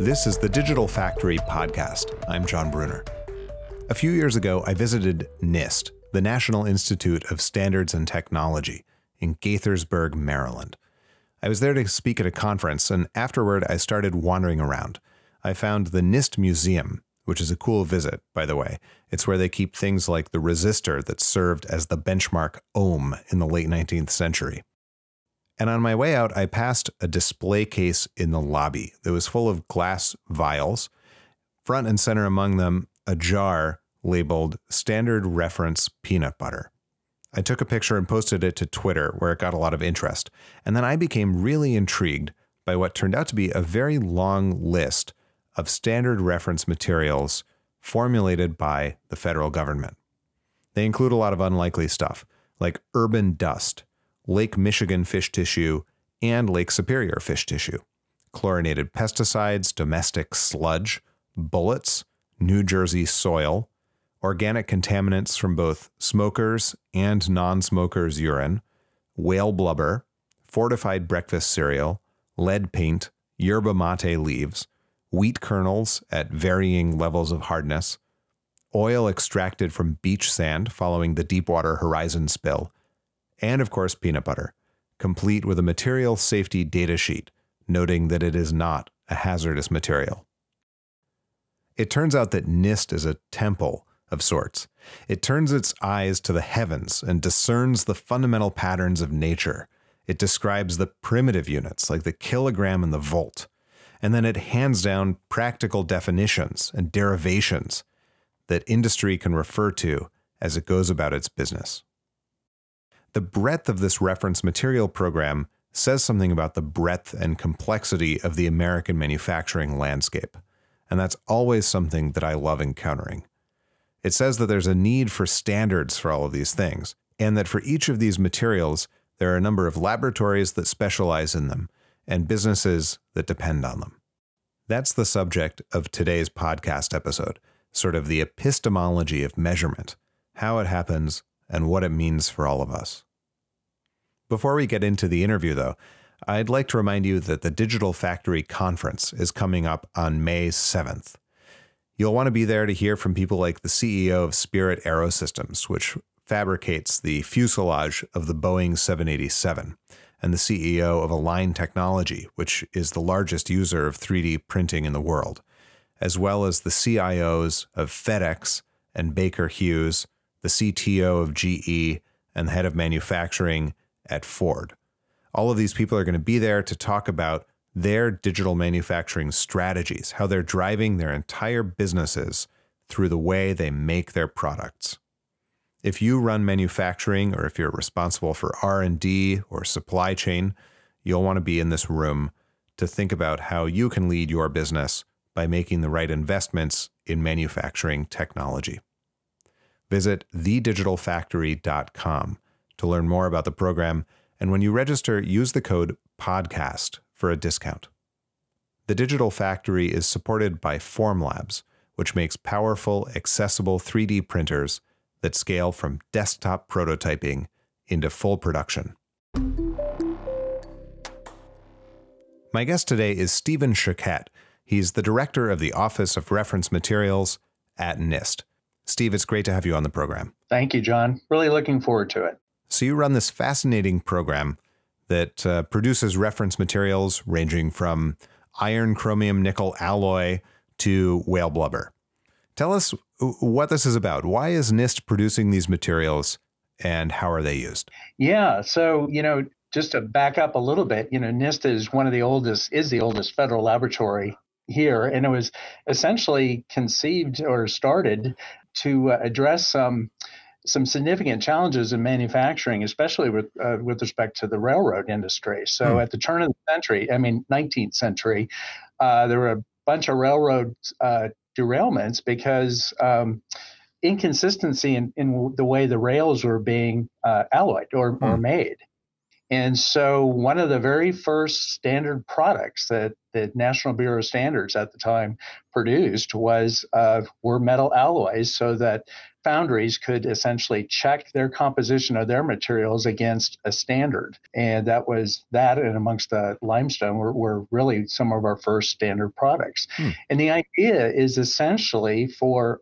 This is the Digital Factory podcast. I'm Jon Bruner. A few years ago, I visited NIST, the National Institute of Standards and Technology, in Gaithersburg, Maryland. I was there to speak at a conference, and afterward, I started wandering around. I found the NIST Museum, which is a cool visit, by the way. It's where they keep things like the resistor that served as the benchmark ohm in the late 19th century. And on my way out, I passed a display case in the lobby that was full of glass vials. Front and center among them, a jar labeled Standard Reference Peanut Butter. I took a picture and posted it to Twitter, where it got a lot of interest. And then I became really intrigued by what turned out to be a very long list of standard reference materials formulated by the federal government. They include a lot of unlikely stuff, like urban dust, Lake Michigan fish tissue, and Lake Superior fish tissue, chlorinated pesticides, domestic sludge, bullets, New Jersey soil, organic contaminants from both smokers and non smokers' urine, whale blubber, fortified breakfast cereal, lead paint, yerba mate leaves, wheat kernels at varying levels of hardness, oil extracted from beach sand following the Deepwater Horizon spill, and of course, peanut butter, complete with a material safety data sheet noting that it is not a hazardous material. It turns out that NIST is a temple of sorts. It turns its eyes to the heavens and discerns the fundamental patterns of nature. It describes the primitive units like the kilogram and the volt. And then it hands down practical definitions and derivations that industry can refer to as it goes about its business. The breadth of this reference material program says something about the breadth and complexity of the American manufacturing landscape. And that's always something that I love encountering. It says that there's a need for standards for all of these things, and that for each of these materials, there are a number of laboratories that specialize in them and businesses that depend on them. That's the subject of today's podcast episode, sort of the epistemology of measurement, how it happens, and what it means for all of us. Before we get into the interview, though, I'd like to remind you that the Digital Factory Conference is coming up on May 7th. You'll want to be there to hear from people like the CEO of Spirit Aerosystems, which fabricates the fuselage of the Boeing 787, and the CEO of Align Technology, which is the largest user of 3D printing in the world, as well as the CIOs of FedEx and Baker Hughes, the CTO of GE, and the head of manufacturing at Ford. All of these people are going to be there to talk about their digital manufacturing strategies, how they're driving their entire businesses through the way they make their products. If you run manufacturing or if you're responsible for R&D or supply chain, you'll want to be in this room to think about how you can lead your business by making the right investments in manufacturing technology. Visit thedigitalfactory.com to learn more about the program. And when you register, use the code PODCAST for a discount. The Digital Factory is supported by Formlabs, which makes powerful, accessible 3D printers that scale from desktop prototyping into full production. My guest today is Steven Choquette. He's the director of the Office of Reference Materials at NIST. Steve, it's great to have you on the program. Thank you, Jon. Really looking forward to it. So, you run this fascinating program that uh, produces reference materials ranging from iron, chromium, nickel alloy to whale blubber. Tell us what this is about. Why is NIST producing these materials and how are they used? Yeah, so, you know, just to back up a little bit, you know, NIST is one of the oldest, is the oldest federal laboratory here, and it was essentially conceived or started to uh, address some some significant challenges in manufacturing, especially with uh, with respect to the railroad industry. So, hmm. at the turn of the century, I mean, 19th century, uh, there were a bunch of railroad uh, derailments because um, inconsistency in, in the way the rails were being uh, alloyed or, hmm. or made. And so, one of the very first standard products that the National Bureau of Standards at the time produced was uh, were metal alloys, so that foundries could essentially check their composition of their materials against a standard. And that was that, and amongst the limestone were, were really some of our first standard products. Hmm. And the idea is essentially for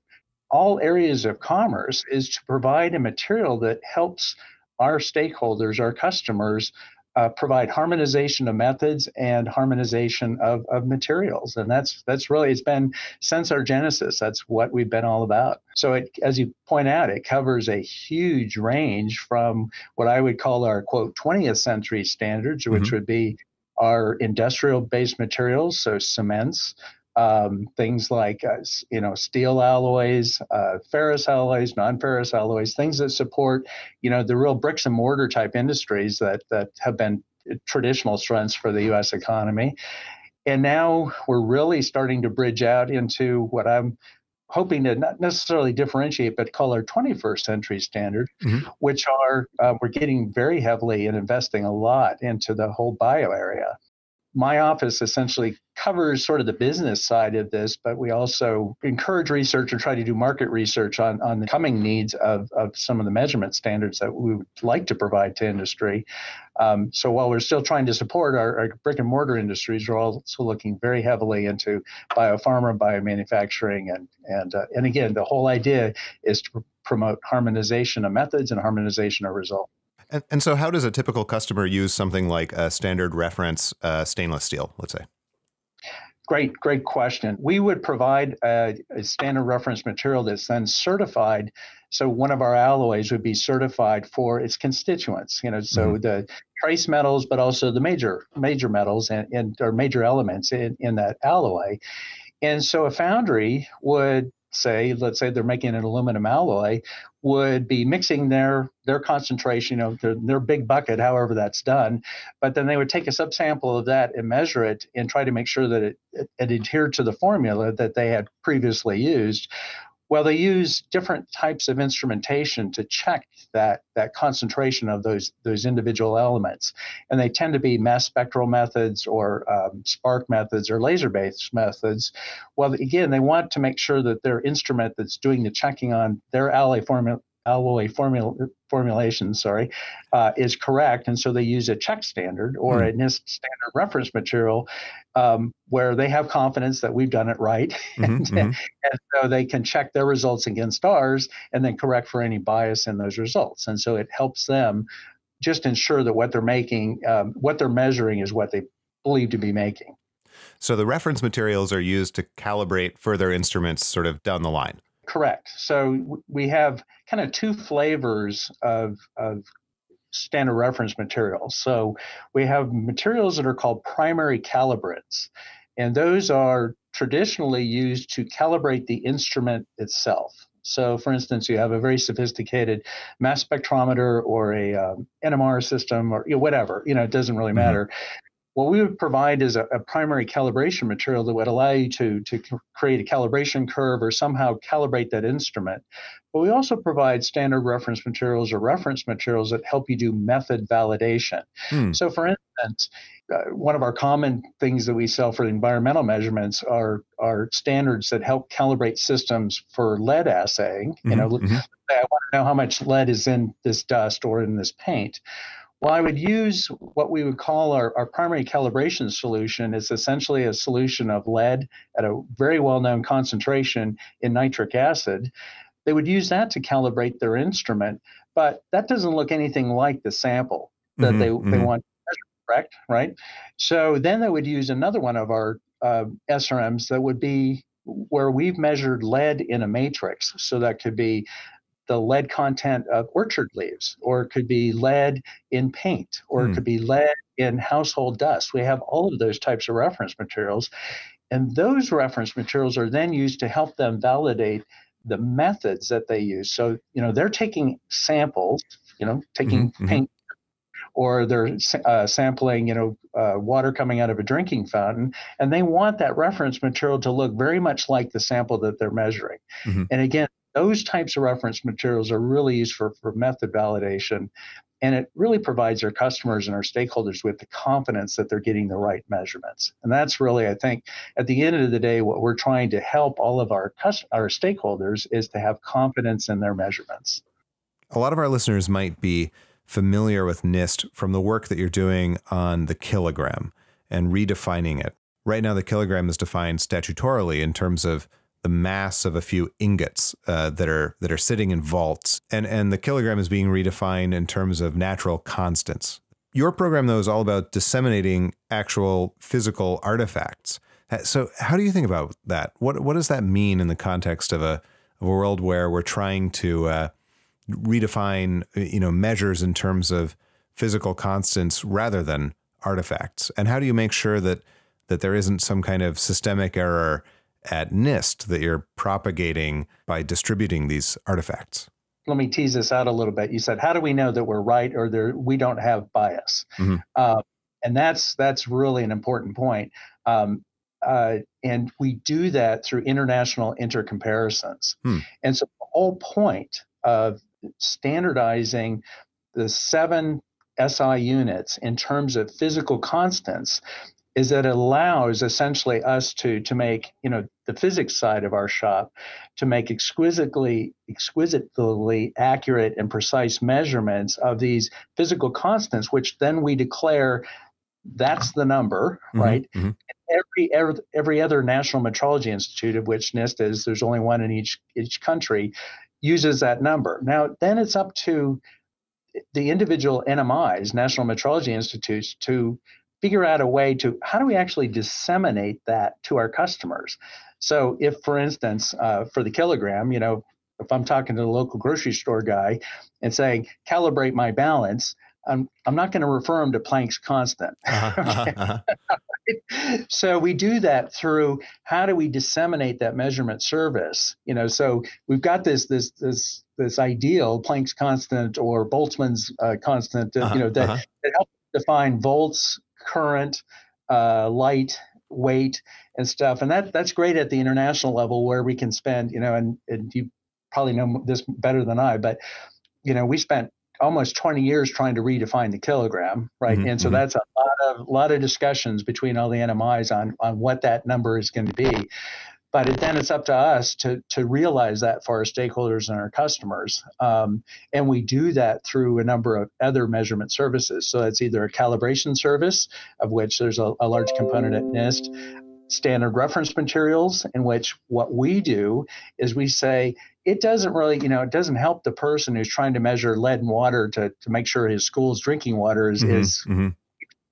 all areas of commerce is to provide a material that helps our stakeholders, our customers, uh, provide harmonization of methods and harmonization of, of materials and that's that's really it's been since our genesis that's what we've been all about so it as you point out it covers a huge range from what i would call our quote 20th century standards which mm-hmm. would be our industrial based materials so cements um, things like uh, you know steel alloys, uh, ferrous alloys, non-ferrous alloys, things that support you know the real bricks and mortar type industries that that have been traditional strengths for the U.S. economy. And now we're really starting to bridge out into what I'm hoping to not necessarily differentiate, but call our 21st century standard, mm-hmm. which are uh, we're getting very heavily and investing a lot into the whole bio area my office essentially covers sort of the business side of this, but we also encourage research or try to do market research on, on the coming needs of, of some of the measurement standards that we would like to provide to industry. Um, so while we're still trying to support our, our, brick and mortar industries, we're also looking very heavily into biopharma, biomanufacturing, and and uh, and again, the whole idea is to promote harmonization of methods and harmonization of results. And, and so, how does a typical customer use something like a standard reference uh, stainless steel, let's say? Great, great question. We would provide a, a, standard reference material that's then certified. So one of our alloys would be certified for its constituents. You know, so mm-hmm. the trace metals, but also the major major metals and, and or major elements in, in that alloy. And so a foundry would say, let's say they're making an aluminum alloy, would be mixing their their concentration, you their, their big bucket, however that's done, but then they would take a subsample of that and measure it and try to make sure that it, it, it adhered to the formula that they had previously used. Well, they use different types of instrumentation to check that, that concentration of those, those individual elements. And they tend to be mass spectral methods or um, spark methods or laser based methods. Well, again, they want to make sure that their instrument that's doing the checking on their alloy formula alloy formula, formulation, sorry, uh, is correct. And so they use a check standard or mm. a NIST standard reference material um, where they have confidence that we've done it right. Mm-hmm, and, mm-hmm. and, so they can check their results against ours and then correct for any bias in those results. And so it helps them just ensure that what they're making, um, what they're measuring is what they believe to be making. So the reference materials are used to calibrate further instruments sort of down the line. Correct. So we have kind of two flavors of, of standard reference materials. So we have materials that are called primary calibrants, and those are traditionally used to calibrate the instrument itself. So, for instance, you have a very sophisticated mass spectrometer or a um, NMR system or you know, whatever, you know, it doesn't really mm-hmm. matter. Mm-hmm what we would provide is a, a, primary calibration material that would allow you to, to create a calibration curve or somehow calibrate that instrument. But we also provide standard reference materials or reference materials that help you do method validation. Hmm. So, for instance, uh, one of our common things that we sell for environmental measurements are, are standards that help calibrate systems for lead assaying. Mm-hmm, you know, mm-hmm. I want to know how much lead is in this dust or in this paint. Well, I would use what we would call our, our primary calibration solution. It's essentially a solution of lead at a very well known concentration in nitric acid. They would use that to calibrate their instrument, but that doesn't look anything like the sample that mm-hmm, they, mm-hmm. they want to measure, correct? Right? So then they would use another one of our uh, SRMs that would be where we've measured lead in a matrix. So that could be the lead content of orchard leaves, or it could be lead in paint, or mm. it hmm. could be lead in household dust. We have all of those types of reference materials. And those reference materials are then used to help them validate the methods that they use. So, you know, they're taking samples, you know, taking mm-hmm. paint, or they're uh, sampling, you know, uh, water coming out of a drinking fountain, and they want that reference material to look very much like the sample that they're measuring. Mm-hmm. And again, those types of reference materials are really used for, for method validation. and it really provides our customers and our stakeholders with the confidence that they're getting the right measurements. And that's really, I think, at the end of the day, what we're trying to help all of our our stakeholders is to have confidence in their measurements. A lot of our listeners might be familiar with NIST from the work that you're doing on the kilogram and redefining it. Right now, the kilogram is defined statutorily in terms of the mass of a few ingots uh, that are that are sitting in vaults, and and the kilogram is being redefined in terms of natural constants. Your program, though, is all about disseminating actual physical artifacts. So, how do you think about that? What what does that mean in the context of a of a world where we're trying to uh, redefine, you know, measures in terms of physical constants rather than artifacts? And how do you make sure that that there isn't some kind of systemic error at NIST that you're propagating by distributing these artifacts? Let me tease this out a little bit. You said, "How do we know that we're right or there we don't have bias?" Mm-hmm. Uh, and that's that's really an important point. Um, uh, and we do that through international intercomparisons. Hmm. And so the whole point of standardizing the seven SI units in terms of physical constants is that it allows essentially us to to make you know the physics side of our shop to make exquisitely exquisitely accurate and precise measurements of these physical constants which then we declare that's the number mm-hmm, right mm-hmm. Every, every every other national metrology institute of which NIST is there's only one in each each country uses that number now then it's up to the individual NMIs national metrology institutes to figure out a way to how do we actually disseminate that to our customers so if for instance uh, for the kilogram you know if i'm talking to the local grocery store guy and saying calibrate my balance i'm, I'm not going to refer him to planck's constant uh-huh, uh-huh, uh-huh. so we do that through how do we disseminate that measurement service you know so we've got this this this this ideal planck's constant or boltzmann's uh, constant uh, you know that, uh-huh. that helps define volts current, uh, light, weight, and stuff. And that that's great at the international level where we can spend, you know, and, and you probably know this better than I, but you know, we spent almost 20 years trying to redefine the kilogram, right? Mm-hmm, and so mm-hmm. that's a lot of lot of discussions between all the NMIs on on what that number is going to be but it, then it's up to us to to realize that for our stakeholders and our customers um, and we do that through a number of other measurement services so it's either a calibration service of which there's a, a large component at nist standard reference materials in which what we do is we say it doesn't really you know it doesn't help the person who's trying to measure lead and water to, to make sure his school's drinking water is, mm-hmm, is mm-hmm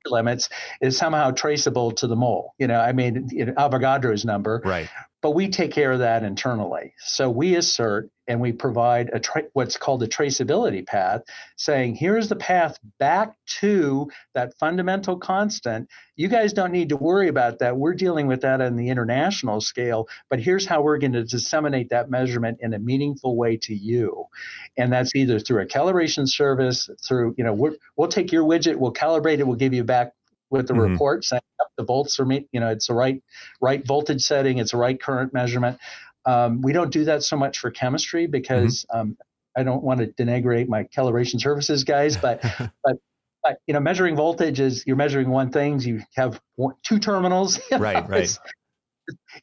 limits is somehow traceable to the mole. You know, I mean, you know, Avogadro's number. Right but we take care of that internally. So we assert and we provide a tra- what's called a traceability path, saying here's the path back to that fundamental constant. You guys don't need to worry about that. We're dealing with that on the international scale, but here's how we're going to disseminate that measurement in a meaningful way to you, and that's either through a calibration service, through you know we will take your widget, we'll calibrate it, we'll give you back with the mm-hmm. report saying the volts are meet. you know it's the right right voltage setting it's the right current measurement um, we don't do that so much for chemistry because mm-hmm. um, i don't want to denigrate my calibration services guys but but but you know measuring voltage is you're measuring one thing you have one, two terminals right right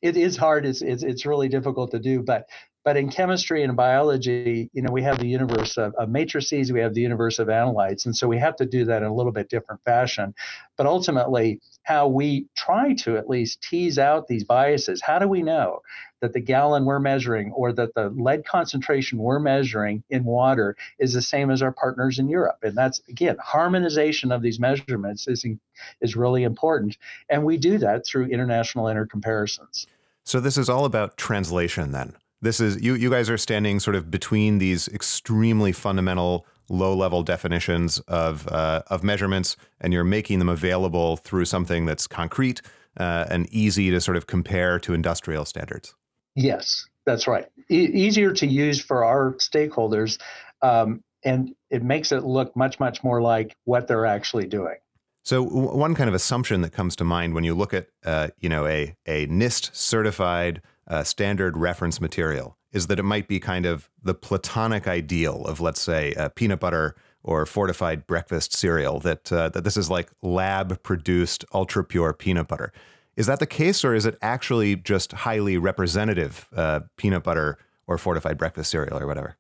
it is hard it's, it's it's really difficult to do but but in chemistry and biology, you know, we have the universe of, of, matrices, we have the universe of analytes, and so we have to do that in a little bit different fashion. But ultimately, how we try to at least tease out these biases. How do we know that the gallon we're measuring or that the lead concentration we're measuring in water is the same as our partners in Europe? And that's again, harmonization of these measurements is is really important, and we do that through international intercomparisons. So this is all about translation then. This is you you guys are standing sort of between these extremely fundamental low level definitions of uh, of measurements, and you're making them available through something that's concrete uh, and easy to sort of compare to industrial standards. Yes, that's right. E- easier to use for our stakeholders, um, and it makes it look much much more like what they're actually doing. So one kind of assumption that comes to mind when you look at uh, you know a a NIST certified uh, standard reference material is that it might be kind of the platonic ideal of, let's say, peanut butter or fortified breakfast cereal that uh, that this is like lab produced ultra pure peanut butter. Is that the case, or is it actually just highly representative uh, peanut butter or fortified breakfast cereal or whatever?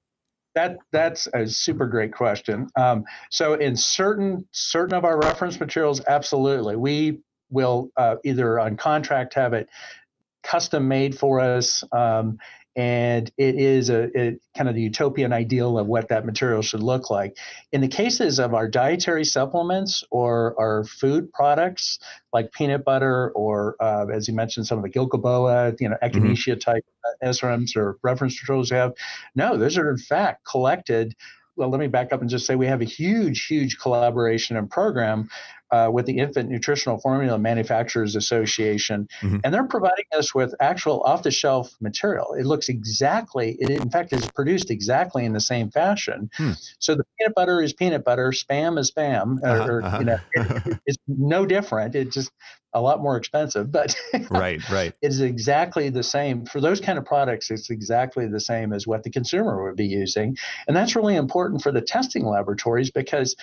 That that's a super great question. Um, so in certain certain of our reference materials, absolutely, we will uh, either on contract have it custom made for us. Um, and it is a it, kind of the utopian ideal of what that material should look like. In the cases of our dietary supplements or our food products like peanut butter or, uh, as you mentioned, some of the Ginkgo you know, mm-hmm. echinacea mm-hmm. type SRMs or reference materials have, no, those are in fact collected well, let me back up and just say we have a huge, huge collaboration and program uh, with the Infant Nutritional Formula Manufacturers Association, mm-hmm. and they're providing us with actual off-the-shelf material. It looks exactly, it in fact is produced exactly in the same fashion. Hmm. So the peanut butter is peanut butter, spam is spam, uh-huh, or, uh-huh. you know, it, it's no different. It's just a lot more expensive, but right, right, it is exactly the same for those kind of products. It's exactly the same as what the consumer would be using, and that's really important for the testing laboratories because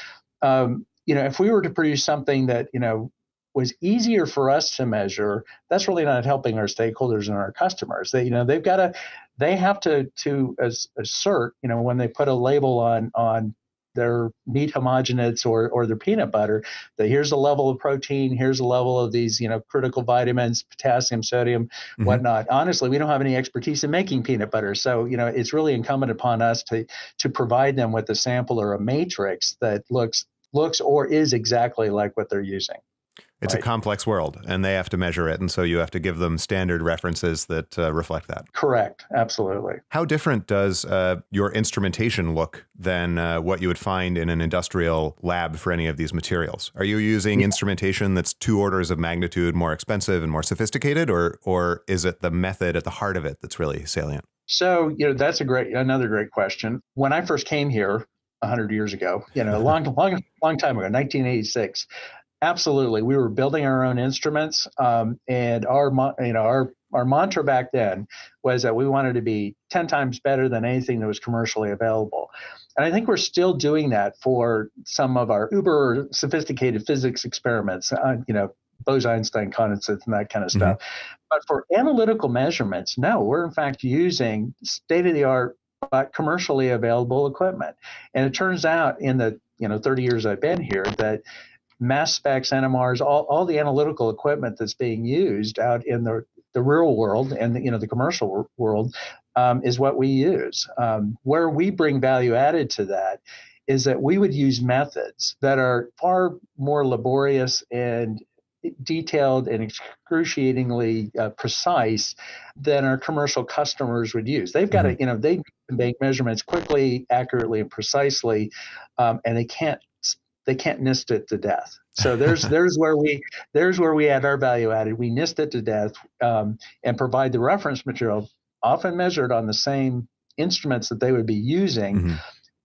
um, you know, if we were to produce something that, you know, was easier for us to measure, that's really not helping our stakeholders and our customers. They, you know, they've got to, they have to to assert, you know, when they put a label on on their meat homogenates or or their peanut butter, that here's a level of protein, here's a level of these, you know, critical vitamins, potassium, sodium, mm-hmm. whatnot. Honestly, we don't have any expertise in making peanut butter, so you know, it's really incumbent upon us to to provide them with a sample or a matrix that looks looks or is exactly like what they're using. It's right. a complex world, and they have to measure it, and so you have to give them standard references that uh, reflect that. Correct, absolutely. How different does uh, your instrumentation look than uh, what you would find in an industrial lab for any of these materials? Are you using yeah. instrumentation that's two orders of magnitude more expensive and more sophisticated, or or is it the method at the heart of it that's really salient? So, you know, that's a great another great question. When I first came here, 100 years ago, you know, a long, long, long time ago, 1986. Absolutely, we were building our own instruments, um, and our, you know, our our mantra back then was that we wanted to be 10 times better than anything that was commercially available. And I think we're still doing that for some of our uber sophisticated physics experiments, uh, you know, Bose-Einstein condensates and that kind of mm-hmm. stuff. Mm-hmm. But for analytical measurements, no, we're in fact using state-of-the-art but commercially available equipment. And it turns out in the you know 30 years I've been here that mass specs, NMRs, all, all the analytical equipment that's being used out in the, the real world and the, you know the commercial world um, is what we use. Um, where we bring value added to that is that we would use methods that are far more laborious and detailed and excruciatingly uh, precise than our commercial customers would use. They've got to, mm-hmm. you know, they make measurements quickly, accurately, and precisely, um, and they can't they can't nist it to death. So there's there's where we there's where we add our value added. We nist it to death um, and provide the reference material, often measured on the same instruments that they would be using. Mm-hmm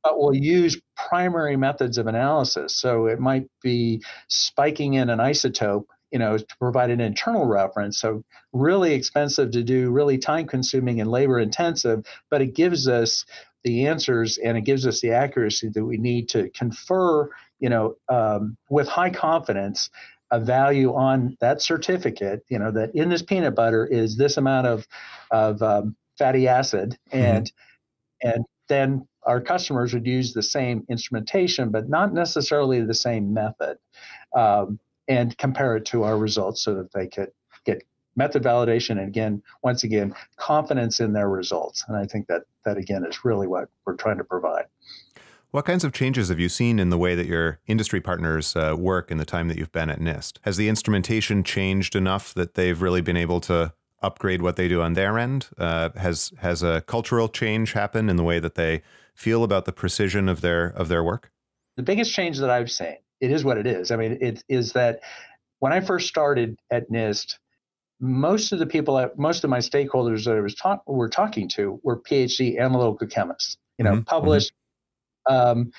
but we'll use primary methods of analysis. So it might be spiking in an isotope, you know, to provide an internal reference. So really expensive to do, really time consuming and labor intensive, but it gives us the answers and it gives us the accuracy that we need to confer, you know, um, with high confidence a value on that certificate, you know, that in this peanut butter is this amount of, of um, fatty acid and, mm-hmm. and then our customers would use the same instrumentation, but not necessarily the same method, um, and compare it to our results so that they could get method validation and again, once again, confidence in their results. And I think that that again is really what we're trying to provide. What kinds of changes have you seen in the way that your industry partners uh, work in the time that you've been at NIST? Has the instrumentation changed enough that they've really been able to upgrade what they do on their end? Uh, has has a cultural change happened in the way that they feel about the precision of their of their work? The biggest change that I've seen, it is what it is. I mean, it is that when I first started at NIST, most of the people, most of my stakeholders that I was talk, were talking to were PhD analytical chemists. You know, mm-hmm. published. Mm-hmm. Um,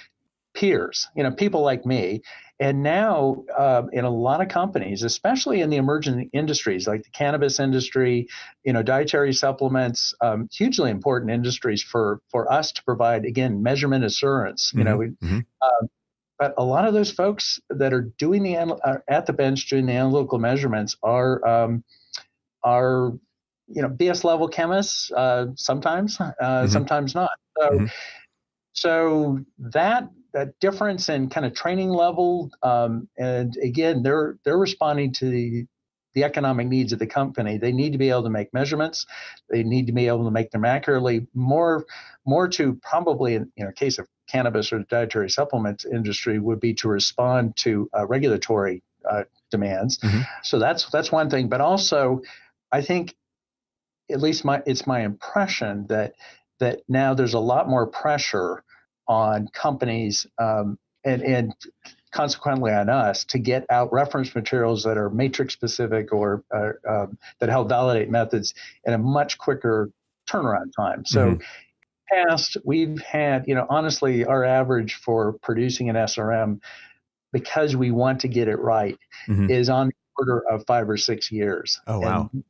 peers, you know, people like me. And now, uh, in a lot of companies, especially in the emerging industries like the cannabis industry, you know, dietary supplements, um, hugely important industries for for us to provide again measurement assurance. You mm-hmm. know, we, mm-hmm. um, but a lot of those folks that are doing the uh, at the bench doing the analytical measurements are um, are you know BS level chemists uh, sometimes, uh, mm-hmm. sometimes not. So, mm-hmm. so that that difference in kind of training level, um, and again, they're they're responding to the the economic needs of the company. They need to be able to make measurements. They need to be able to make them accurately. More, more to probably in you know case of cannabis or the dietary supplements industry would be to respond to uh, regulatory uh, demands. Mm-hmm. So that's that's one thing. But also, I think, at least my it's my impression that that now there's a lot more pressure on companies um, and, and consequently on us to get out reference materials that are matrix specific or uh, um, that help validate methods in a much quicker turnaround time. So, mm-hmm. past we've had, you know, honestly, our average for producing an SRM because we want to get it right mm-hmm. is on the order of five or six years. Oh wow. And,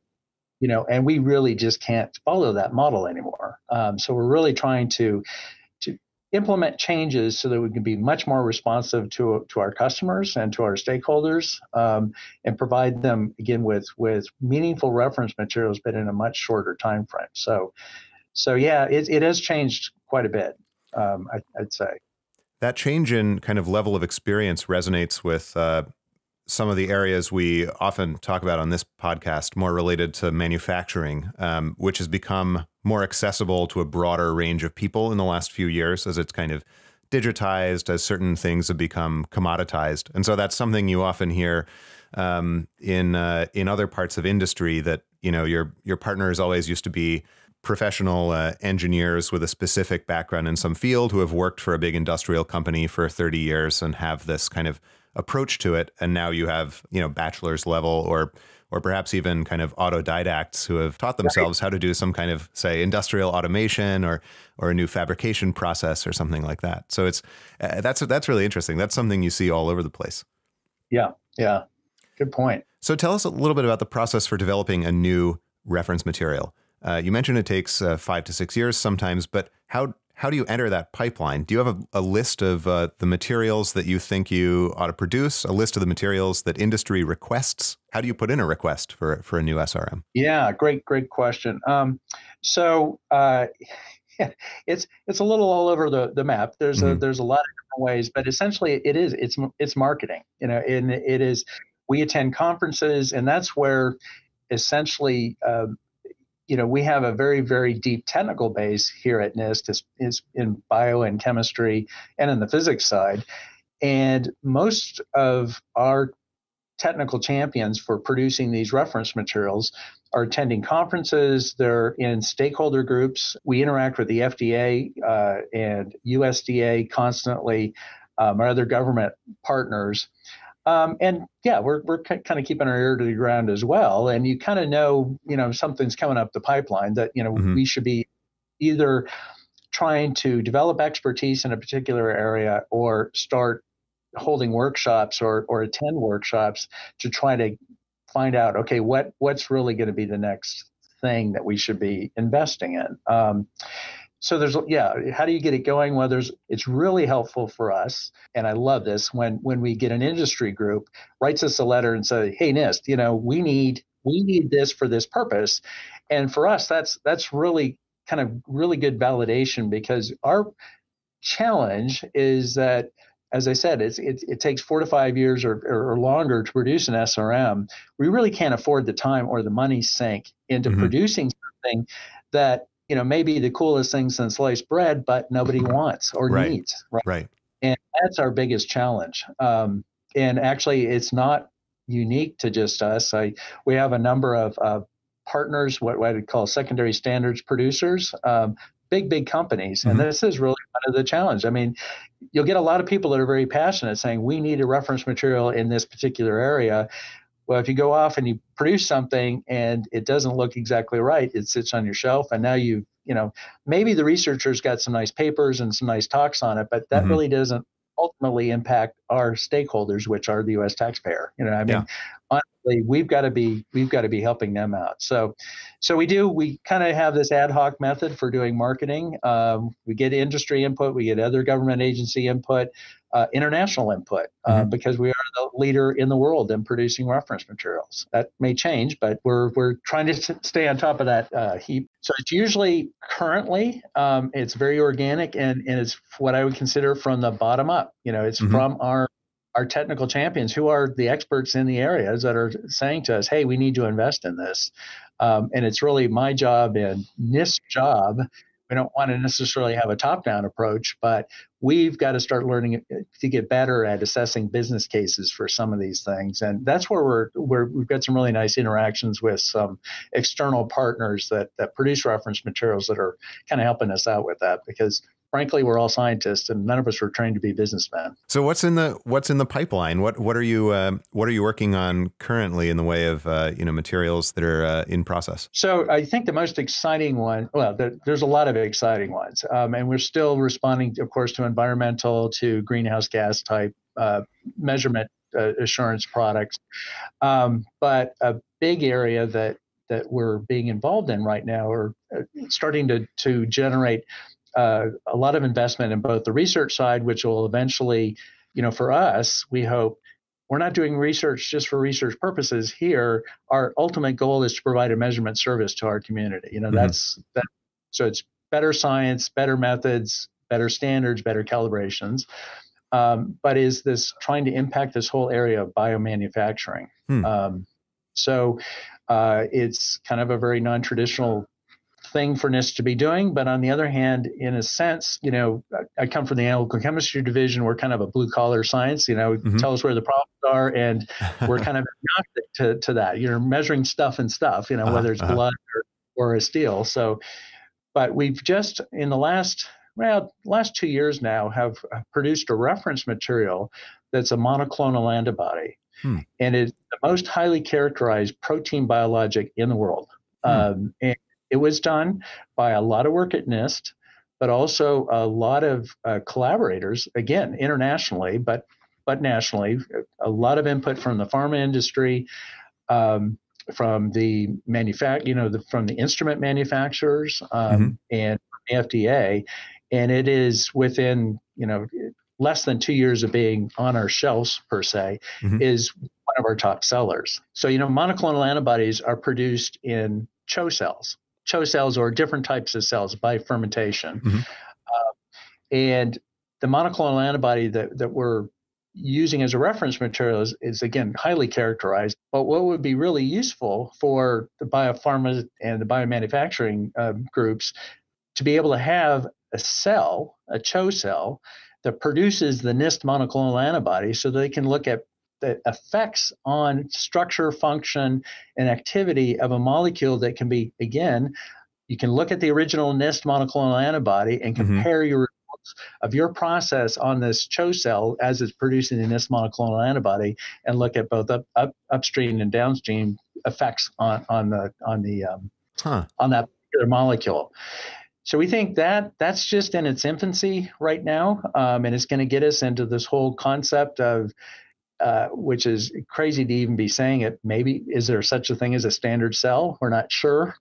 you know, and we really just can't follow that model anymore. Um, so we're really trying to implement changes so that we can be much more responsive to, to our customers and to our stakeholders um, and provide them again with with meaningful reference materials but in a much shorter time frame so so yeah it, it has changed quite a bit um, I, would say. That change in kind of level of experience resonates with uh, some of the areas we often talk about on this podcast, more related to manufacturing, um, which has become more accessible to a broader range of people in the last few years as it's kind of digitized, as certain things have become commoditized. And so that's something you often hear um, in uh, in other parts of industry that you know your your partners always used to be professional uh, engineers with a specific background in some field who have worked for a big industrial company for 30 years and have this kind of approach to it and now you have you know bachelor's level or or perhaps even kind of autodidacts who have taught themselves right. how to do some kind of say industrial automation or or a new fabrication process or something like that. So it's uh, that's that's really interesting. That's something you see all over the place. Yeah yeah. Good point. So tell us a little bit about the process for developing a new reference material. Uh, you mentioned it takes uh, five to six years sometimes but how how do you enter that pipeline? Do you have a, a list of uh, the materials that you think you ought to produce, a list of the materials that industry requests? How do you put in a request for, for a new SRM? Yeah, great, great question. Um, so uh, it's it's a little all over the, the map. There's mm-hmm. a there's a lot of different ways, but essentially it is it's it's marketing. You know, and it is we attend conferences, and that's where essentially um, you know, we have a very, very deep technical base here at NIST is, is in bio and chemistry and in the physics side. And most of our technical champions for producing these reference materials are attending conferences, they're in stakeholder groups. We interact with the FDA uh, and USDA constantly, um, our other government partners. Um, and yeah, we're, we're kind of keeping our ear to the ground as well. And you kind of know, you know, something's coming up the pipeline that, you know, mm-hmm. we should be either trying to develop expertise in a particular area or start holding workshops or, or attend workshops to try to find out, okay, what, what's really going to be the next thing that we should be investing in. Um, so there's yeah how do you get it going well there's it's really helpful for us and i love this when when we get an industry group writes us a letter and say hey nist you know we need we need this for this purpose and for us that's that's really kind of really good validation because our challenge is that as I said, it, it takes four to five years or, or, longer to produce an SRM. We really can't afford the time or the money sink into mm-hmm. producing something that you know, maybe the coolest thing since sliced bread, but nobody wants or right. needs. Right. Right. And that's our biggest challenge. Um, and actually, it's not unique to just us. I we have a number of uh, partners, what, what I would call secondary standards producers, um, big big companies, mm-hmm. and this is really kind of the challenge. I mean, you'll get a lot of people that are very passionate saying we need a reference material in this particular area, well, if you go off and you produce something and it doesn't look exactly right, it sits on your shelf, and now you, you know, maybe the researchers got some nice papers and some nice talks on it, but that mm-hmm. really doesn't ultimately impact our stakeholders, which are the U.S. taxpayer. You know, I mean, yeah. Honestly, we've got to be we've got to be helping them out. So, so we do. We kind of have this ad hoc method for doing marketing. Um, we get industry input, we get other government agency input, uh, international input, uh, mm-hmm. because we are the leader in the world in producing reference materials. That may change, but we're we're trying to stay on top of that uh, heap. So it's usually currently um, it's very organic and, and it's what I would consider from the bottom up. You know, it's mm-hmm. from our our technical champions who are the experts in the areas that are saying to us, hey, we need to invest in this. Um, and it's really my job and NIST's job we don't want to necessarily have a top down approach, but we've got to start learning to get better at assessing business cases for some of these things. And that's where we're, we're we've got some really nice interactions with some external partners that, that produce reference materials that are kind of helping us out with that because frankly, we're all scientists, and none of us were trained to be businessmen. So, what's in the what's in the pipeline? What what are you uh, what are you working on currently in the way of uh, you know materials that are uh, in process? So, I think the most exciting one. Well, there, there's a lot of exciting ones, um, and we're still responding, of course, to environmental, to greenhouse gas type uh, measurement uh, assurance products. Um, but a big area that that we're being involved in right now are uh, starting to to generate uh, a lot of investment in both the research side, which will eventually, you know, for us, we hope we're not doing research just for research purposes here. Our ultimate goal is to provide a measurement service to our community. You know, mm-hmm. that's that. So it's better science, better methods, better standards, better calibrations. Um, but is this trying to impact this whole area of biomanufacturing? Hmm. Um, so uh, it's kind of a very non-traditional thing for NIST to be doing. But on the other hand, in a sense, you know, I come from the analytical chemistry division. We're kind of a blue collar science, you know, mm-hmm. tell us where the problems are. And we're kind of agnostic to, to that. You're measuring stuff and stuff, you know, uh-huh, whether it's uh-huh. blood or, or a steel. So, but we've just in the last, well, last two years now have produced a reference material that's a monoclonal antibody. Hmm. And it's the most highly characterized protein biologic in the world. Hmm. Um, and it was done by a lot of work at NIST, but also a lot of uh, collaborators, again, internationally, but but nationally, a lot of input from the pharma industry, um, from the manufact, you know, the, from the instrument manufacturers um, mm-hmm. and FDA, and it is within, you know, less than two years of being on our shelves per se, mm-hmm. is one of our top sellers. So, you know, monoclonal antibodies are produced in CHO cells CHO cells or different types of cells by fermentation. Mm-hmm. Uh, and the monoclonal antibody that, that we're using as a reference material is, is, again highly characterized. But what would be really useful for the biopharma and the biomanufacturing um, groups to be able to have a cell, a CHO cell, that produces the NIST monoclonal antibody so they can look at the effects on structure, function, and activity of a molecule that can be, again, you can look at the original NIST monoclonal antibody and mm-hmm. compare mm-hmm. your results of your process on this CHO cell as it's producing the NIST monoclonal antibody and look at both up, up upstream and downstream effects on, on the on the um, huh. on that particular molecule. So we think that that's just in its infancy right now, um, and it's going to get us into this whole concept of uh, which is crazy to even be saying it. Maybe is there such a thing as a standard cell? We're not sure.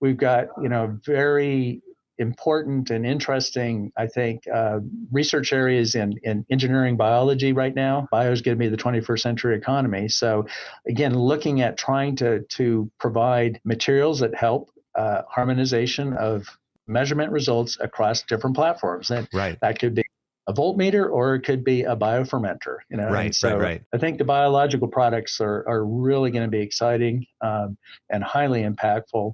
We've got you know very important and interesting, I think, uh, research areas in, in engineering biology right now. Bio is going to be the 21st century economy. So, again, looking at trying to to provide materials that help uh, harmonization of measurement results across different platforms. And right. that could be a voltmeter or it could be a biofermenter you know right so right, right. i think the biological products are, are really going to be exciting um, and highly impactful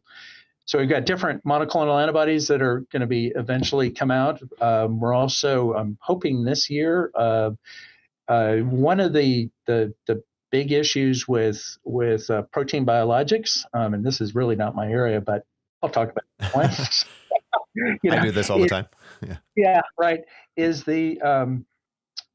so we've got different monoclonal antibodies that are going to be eventually come out um, we're also um, hoping this year uh, uh, one of the, the the big issues with with uh, protein biologics um, and this is really not my area but i'll talk about it you know, I do this all the time. Yeah. Yeah. Right. Is the um,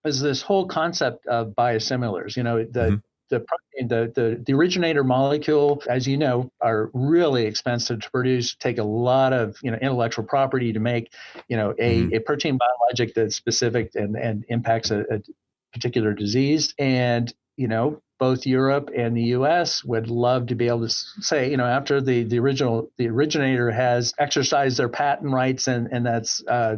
is this whole concept of biosimilars? You know, the mm-hmm. the protein, the, the the originator molecule, as you know, are really expensive to produce. Take a lot of you know intellectual property to make, you know, a, mm-hmm. a protein biologic that's specific and and impacts a, a particular disease. And you know, both Europe and the U.S. would love to be able to say, you know, after the the original the originator has exercised their patent rights and and that's uh,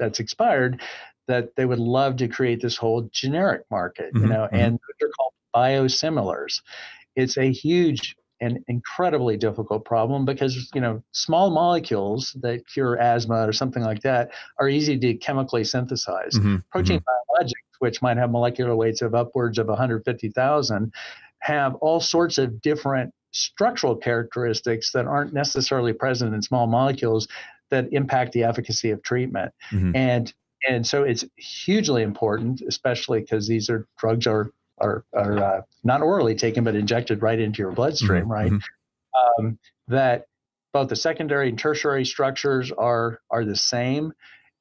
that's expired, that they would love to create this whole generic market, mm-hmm, you know, mm-hmm. and they're called biosimilars. It's a huge and incredibly difficult problem because you know small molecules that cure asthma or something like that are easy to chemically synthesize. Mm-hmm, Protein mm-hmm. biologics, which might have molecular weights of upwards of 150,000, have all sorts of different structural characteristics that aren't necessarily present in small molecules that impact the efficacy of treatment. Mm-hmm. And and so it's hugely important, especially because these are drugs are are, are uh, not orally taken but injected right into your bloodstream, mm-hmm. right? Mm-hmm. Um, that both the secondary and tertiary structures are are the same,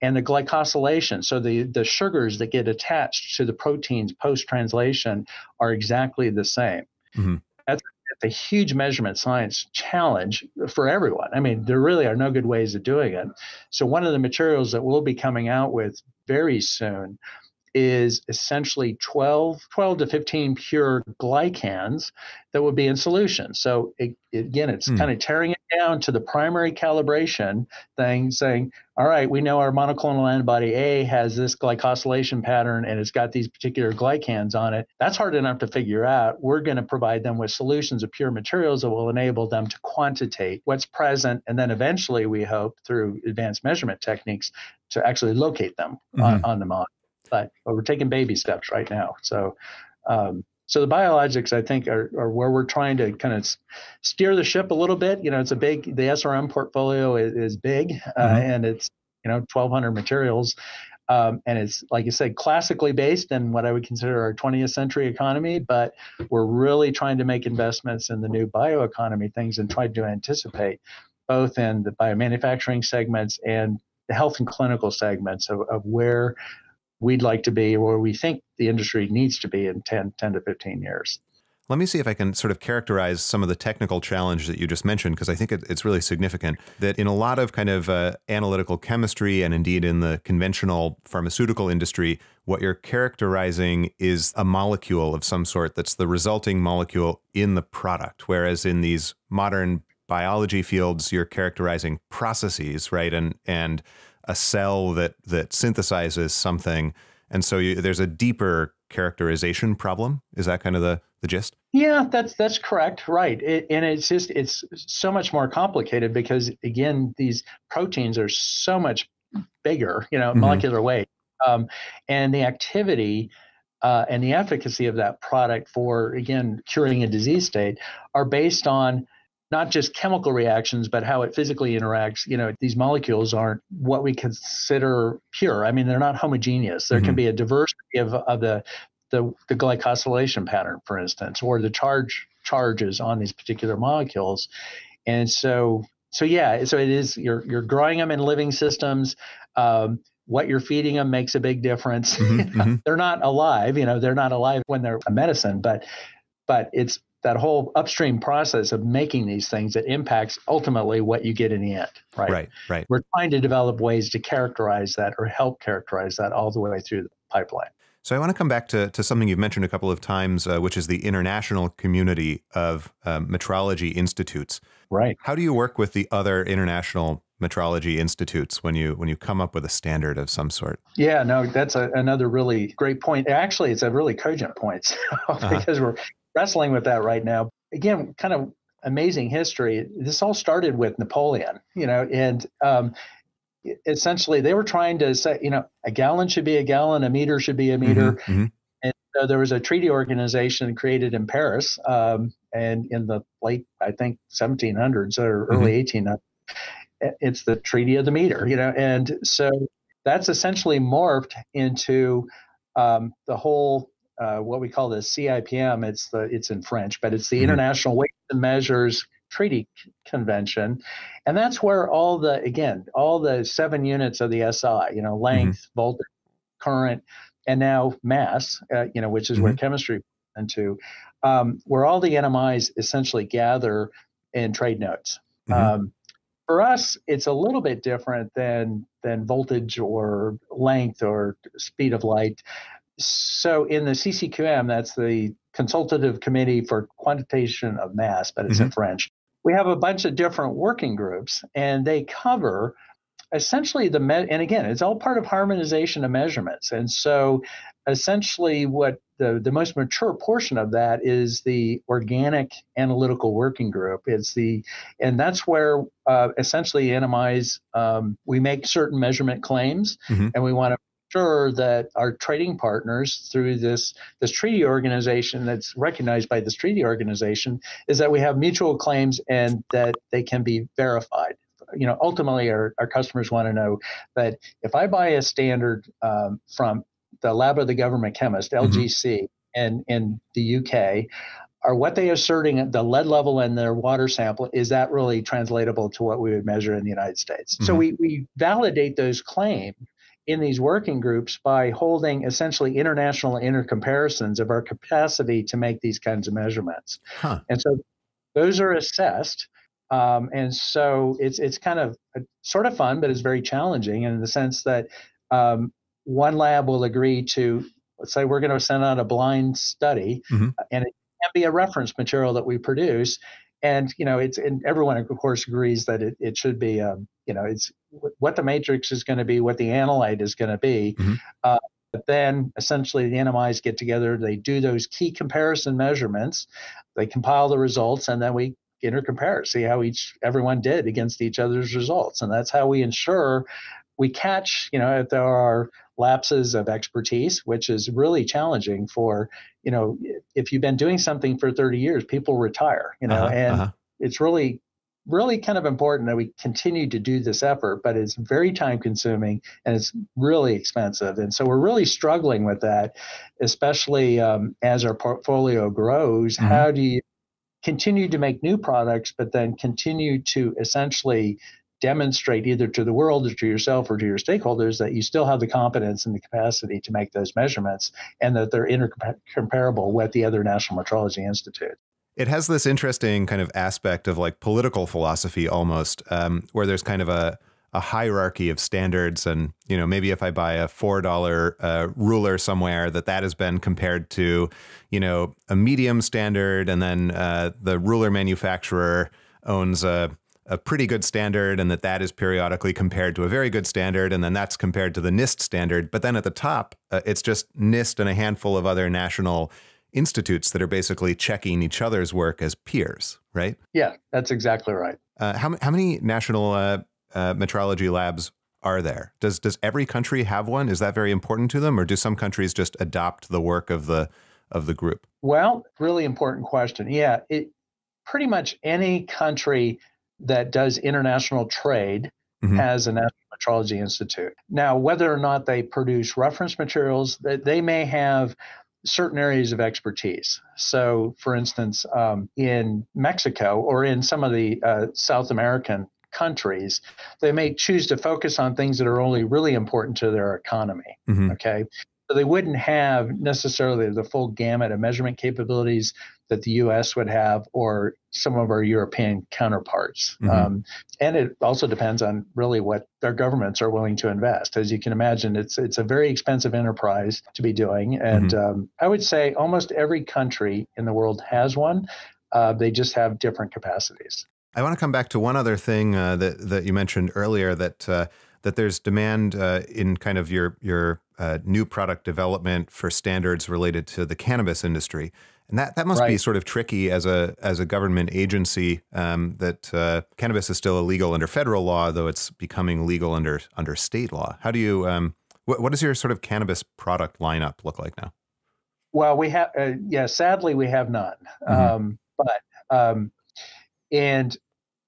and the glycosylation, so the the sugars that get attached to the proteins post translation, are exactly the same. Mm-hmm. That's a huge measurement science challenge for everyone. I mean, there really are no good ways of doing it. So, one of the materials that we'll be coming out with very soon is essentially 12, 12 to 15 pure glycans that would be in solution. So it, again, it's mm. kind of tearing it down to the primary calibration thing, saying, all right, we know our monoclonal antibody A has this glycosylation pattern and it's got these particular glycans on it. That's hard enough to figure out. We're going to provide them with solutions of pure materials that will enable them to quantitate what's present. And then eventually, we hope through advanced measurement techniques to actually locate them mm-hmm. on, on the model but, but we're taking baby steps right now. So, um, so the biologics, I think, are, are where we're trying to kind of steer the ship a little bit. You know, it's a big, the SRM portfolio is, is big, uh, mm-hmm. and it's you know 1,200 materials, um, and it's like you said, classically based in what I would consider our 20th century economy. But we're really trying to make investments in the new bioeconomy things and try to anticipate both in the biomanufacturing segments and the health and clinical segments of, of where we'd like to be or we think the industry needs to be in 10, 10 to 15 years. Let me see if I can sort of characterize some of the technical challenge that you just mentioned, because I think it, it's really significant that in a lot of kind of uh, analytical chemistry and indeed in the conventional pharmaceutical industry, what you're characterizing is a molecule of some sort that's the resulting molecule in the product. Whereas in these modern biology fields, you're characterizing processes, right? And, and a cell that that synthesizes something, and so you, there's a deeper characterization problem. Is that kind of the the gist? Yeah, that's that's correct. Right, it, and it's just it's so much more complicated because again, these proteins are so much bigger, you know, mm-hmm. molecular weight, um, and the activity. Uh, and the efficacy of that product for again curing a disease state are based on not just chemical reactions, but how it physically interacts. You know, these molecules aren't what we consider pure. I mean, they're not homogeneous. There mm-hmm. can be a diversity of, of the, the, the glycosylation pattern, for instance, or the charge charges on these particular molecules. And so, so yeah, so it is you're you're growing them in living systems. Um, what you're feeding them makes a big difference. Mm-hmm, mm-hmm. They're not alive, you know, they're not alive when they're a medicine, but but it's that whole upstream process of making these things that impacts ultimately what you get in the end right right right we're trying to develop ways to characterize that or help characterize that all the way through the pipeline so I want to come back to, to something you've mentioned a couple of times, uh, which is the international community of uh, metrology institutes. Right. How do you work with the other international metrology institutes when you when you come up with a standard of some sort? Yeah, no, that's a, another really great point. Actually, it's a really cogent point uh-huh. because uh-huh. we're wrestling with that right now. Again, kind of amazing history. This all started with Napoleon, you know, and um, essentially they were trying to say, you know, a gallon should be a gallon, a meter should be a meter. Mm-hmm, mm-hmm. And so there was a treaty organization created in Paris, um, and in the late, I think, 1700s or mm-hmm. early 1800s. It's the Treaty of the Meter, you know, and so that's essentially morphed into um, the whole uh, what we call the CIPM. It's the it's in French, but it's the mm-hmm. International Weights and Measures Treaty Convention, and that's where all the again all the seven units of the SI, you know, length, mm-hmm. voltage, current, and now mass, uh, you know, which is mm-hmm. where chemistry into, um, where all the NMIs essentially gather in trade notes. Mm-hmm. Um, for us, it's a little bit different than than voltage or length or speed of light. So in the CCQM, that's the Consultative Committee for Quantitation of Mass, but it's mm-hmm. in French. We have a bunch of different working groups, and they cover essentially the me- and again it's all part of harmonization of measurements and so essentially what the, the most mature portion of that is the organic analytical working group it's the and that's where uh, essentially nmis um, we make certain measurement claims mm-hmm. and we want to sure that our trading partners through this this treaty organization that's recognized by this treaty organization is that we have mutual claims and that they can be verified you know, ultimately our, our customers want to know that if I buy a standard um, from the lab of the government chemist, LGC, mm-hmm. in, in the UK, are what they asserting the lead level in their water sample is that really translatable to what we would measure in the United States? Mm-hmm. So we, we validate those claims in these working groups by holding essentially international intercomparisons of our capacity to make these kinds of measurements. Huh. And so those are assessed um, and so it's it's kind of a, sort of fun, but it's very challenging in the sense that um, one lab will agree to let's say we're going to send out a blind study, mm-hmm. and it can be a reference material that we produce. And you know, it's and everyone of course agrees that it, it should be um, you know it's what the matrix is going to be, what the analyte is going to be. Mm-hmm. Uh, but then essentially the NMIs get together, they do those key comparison measurements, they compile the results, and then we intercompare, see how each everyone did against each other's results, and that's how we ensure we catch. You know, if there are lapses of expertise, which is really challenging for you know if you've been doing something for 30 years, people retire. You know, uh-huh, and uh-huh. it's really really kind of important that we continue to do this effort, but it's very time consuming and it's really expensive. And so we're really struggling with that, especially um, as our portfolio grows. Mm-hmm. How do you continue to make new products, but then continue to essentially demonstrate either to the world or to yourself or to your stakeholders that you still have the competence and the capacity to make those measurements and that they're intercomparable with the other national metrology institutes. It has this interesting kind of aspect of like political philosophy almost, um, where there's kind of a a hierarchy of standards. And you know maybe if i buy a four dollar uh, ruler somewhere that that has been compared to you know a medium standard. And then uh, the ruler manufacturer owns a a pretty good standard and that that is periodically compared to a very good standard. And then that's compared to the NIST standard. But then at the top uh, it's just NIST and a handful of other national institutes that are basically checking each other's work as peers right yeah that's exactly right uh, how, how many national uh, uh, metrology labs are there? Does does every country have one? Is that very important to them, or do some countries just adopt the work of the of the group? Well, really important question. Yeah, it pretty much any country that does international trade mm-hmm. has a national metrology institute. Now, whether or not they produce reference materials, they may have certain areas of expertise. So, for instance, um, in Mexico or in some of the uh, South American countries, they may choose to focus on things that are only really important to their economy. Mm-hmm. Okay. So they wouldn't have necessarily the full gamut of measurement capabilities that the US would have or some of our European counterparts. Mm-hmm. Um, and it also depends on really what their governments are willing to invest. As you can imagine, it's it's a very expensive enterprise to be doing. And mm-hmm. um, I would say almost every country in the world has one. Uh, they just have different capacities. I want to come back to one other thing uh, that that you mentioned earlier that uh, that there's demand uh, in kind of your your uh, new product development for standards related to the cannabis industry, and that that must right. be sort of tricky as a as a government agency. Um, that uh, cannabis is still illegal under federal law, though it's becoming legal under under state law. How do you um, what, what does your sort of cannabis product lineup look like now? Well, we have uh, yeah. Sadly, we have none. Mm-hmm. Um, but um, and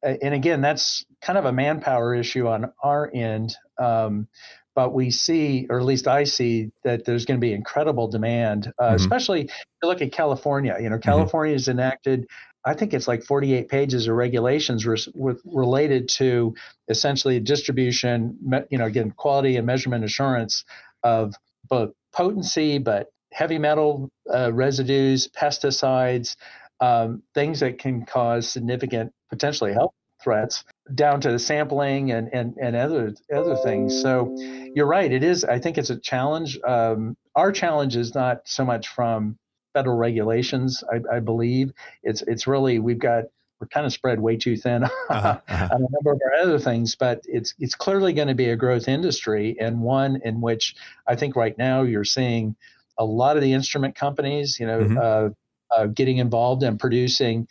and again, that's kind of a manpower issue on our end. Um, but we see, or at least I see, that there's going to be incredible demand, uh, mm-hmm. especially if you look at California. You know, mm-hmm. California has enacted, I think it's like 48 pages of regulations re- with, related to essentially distribution, me, you know, again, quality and measurement assurance of both potency, but heavy metal uh, residues, pesticides, um, things that can cause significant potentially health threats, down to the sampling and and and other other things. So you're right. It is. I think it's a challenge. Um, our challenge is not so much from federal regulations. I, I believe it's it's really we've got we're kind of spread way too thin uh-huh, uh-huh. on a number of our other things, but it's it's clearly going to be a growth industry and one in which I think right now you're seeing a lot of the instrument companies, you know, mm-hmm. uh, uh, getting involved and producing,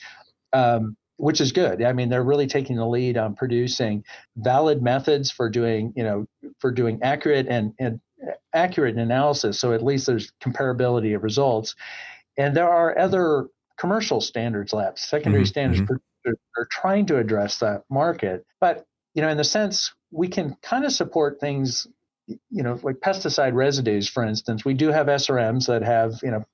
um, which is good. I mean, they're really taking the lead on producing valid methods for doing, you know, for doing accurate and and accurate analysis. So at least there's comparability of results. And there are other commercial standards labs, secondary mm-hmm. standards mm-hmm. are trying to address that market. But you know, in the sense we can kind of support things, you know, like pesticide residues, for instance. We do have SRMs that have you know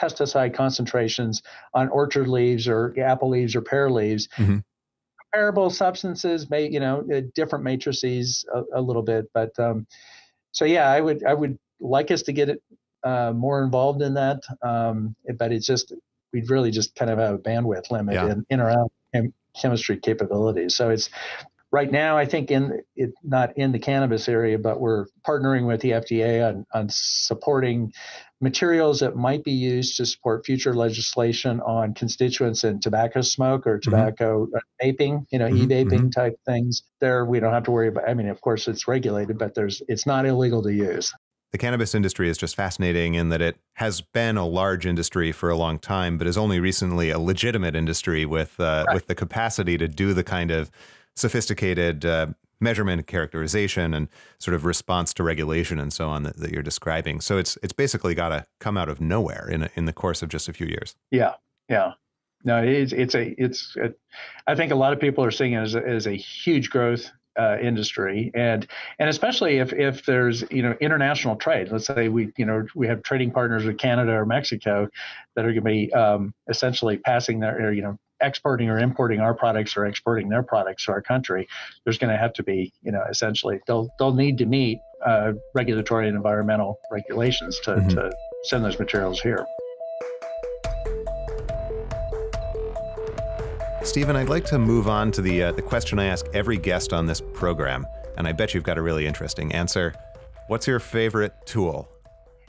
pesticide concentrations on orchard leaves or apple leaves or pear leaves. Mm-hmm. Comparable substances may you know uh, different matrices a, a little bit, but um, so yeah, I would I would like us to get it uh, more involved in that, um, but it's just we'd really just kind of have a bandwidth limit yeah. in, in our own chemistry capabilities. So it's right now, I think in it not in the cannabis area, but we're partnering with the FDA on, on supporting materials that might be used to support future legislation on constituents in tobacco smoke or mm-hmm. tobacco mm-hmm. vaping, you know, mm-hmm. e-vaping mm-hmm. type things. There, we don't have to worry about. I mean, of course, it's regulated, but there's it's not illegal to use the cannabis industry is just fascinating in that it has been a large industry for a long time, but is only recently a legitimate industry with uh, right. with the capacity to do the kind of sophisticated uh, measurement, characterization, and sort of response to regulation and so on that, that you're describing. So it's it's basically got to come out of nowhere in a, in the course of just a few years. Yeah, yeah. No, it's it's a it's. A, I think a lot of people are seeing it as a, as a huge growth uh, industry and and especially if if there's you know international trade let's say we you know we have trading partners with canada or mexico that are going to be um, essentially passing their or, you know exporting or importing our products or exporting their products to our country there's going to have to be you know essentially they'll they'll need to meet uh, regulatory and environmental regulations to, mm-hmm. to send those materials here Steven, I'd like to move on to the uh, the question I ask every guest on this program, and I bet you've got a really interesting answer. What's your favorite tool?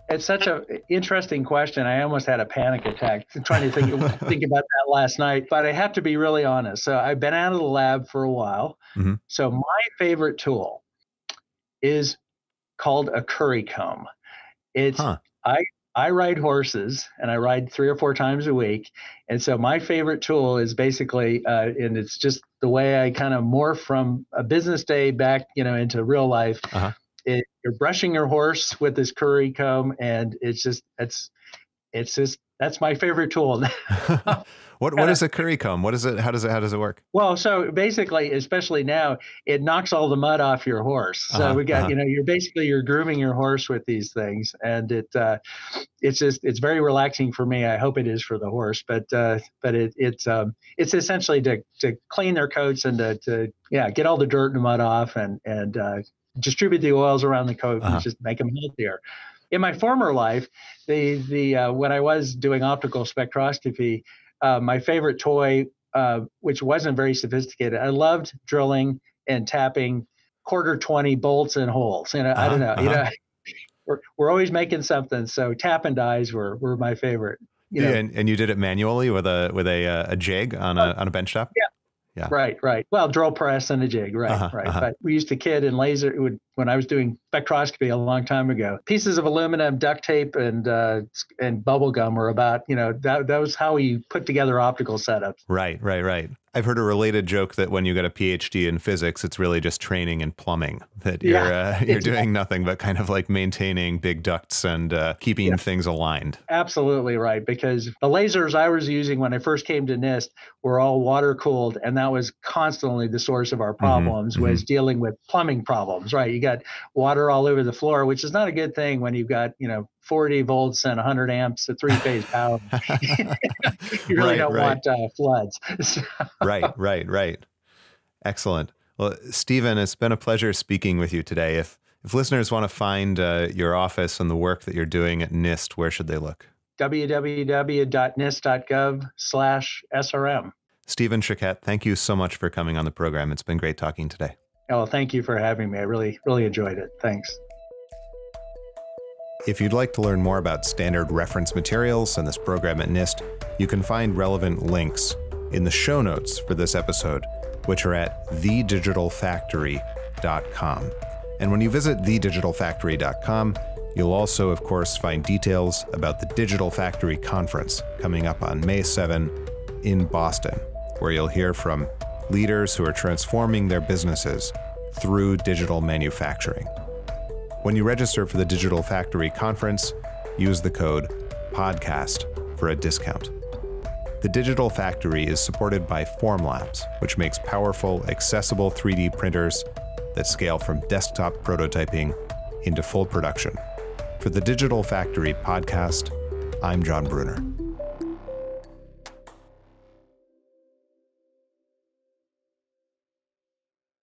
It's such an interesting question. I almost had a panic attack trying to think think about that last night. But I have to be really honest. So I've been out of the lab for a while. Mm-hmm. So my favorite tool is called a curry comb. It's huh. I I ride horses and I ride three or four times a week. And so my favorite tool is basically, uh, and it's just the way I kind of morph from a business day back, you know, into real life. Uh-huh. It, you're brushing your horse with this curry comb, and it's just, it's, it's just, that's my favorite tool. What what is a curry comb? What is it? How does it how does it work? Well, so basically, especially now, it knocks all the mud off your horse. So uh-huh, we got uh-huh. you know you're basically you're grooming your horse with these things, and it uh, it's just it's very relaxing for me. I hope it is for the horse, but uh, but it it's um, it's essentially to to clean their coats and to, to yeah get all the dirt and mud off and and uh, distribute the oils around the coat uh-huh. and just make them healthier in my former life, the the uh, when I was doing optical spectroscopy, uh, my favorite toy, uh, which wasn't very sophisticated. I loved drilling and tapping quarter 20 bolts and holes. You know, uh-huh, I don't know, uh-huh. you know, we're, we're always making something. So tap and dies were, were my favorite. You know. yeah, and, and you did it manually with a with a uh, a jig on a on a bench top. Yeah, yeah. Right, right. Well, drill press and a jig. Right, uh-huh, right. Uh-huh. But we used to kid and laser. It would when I was doing spectroscopy a long time ago. Pieces of aluminum, duct tape, and uh, and bubble gum were about you know that that was how we put together optical setups. Right, right, right. I've heard a related joke that when you get a PhD in physics, it's really just training in plumbing. That you're uh, you're doing nothing but kind of like maintaining big ducts and uh, keeping yeah. things aligned. Absolutely right, because the lasers I was using when I first came to NIST were all water cooled, and that was constantly the source of our mm-hmm, problems. Mm-hmm, was mm-hmm. dealing with plumbing problems. Right, you got water all over the floor, which is not a good thing when you've got you know 40 volts and 100 amps of three phase power. you really right, don't right. want uh, floods. right, right, right. Excellent. Well, Steven, it's been a pleasure speaking with you today. If If listeners want to find uh, your office and the work that you're doing at NIST, where should they look? www.nist.gov slash SRM. Steven Choquette, thank you so much for coming on the program. It's been great talking today. Oh, thank you for having me. I really, really enjoyed it. Thanks. If you'd like to learn more about standard reference materials and this program at NIST, you can find relevant links in the show notes for this episode, which are at thedigitalfactory.com. And when you visit thedigitalfactory.com, you'll also, of course, find details about the Digital Factory Conference coming up on May 7 in Boston, where you'll hear from leaders who are transforming their businesses through digital manufacturing. When you register for the Digital Factory Conference, use the code PODCAST for a discount. The Digital Factory is supported by Formlabs, which makes powerful, accessible 3D printers that scale from desktop prototyping into full production. For the Digital Factory podcast, I'm Jon Bruner.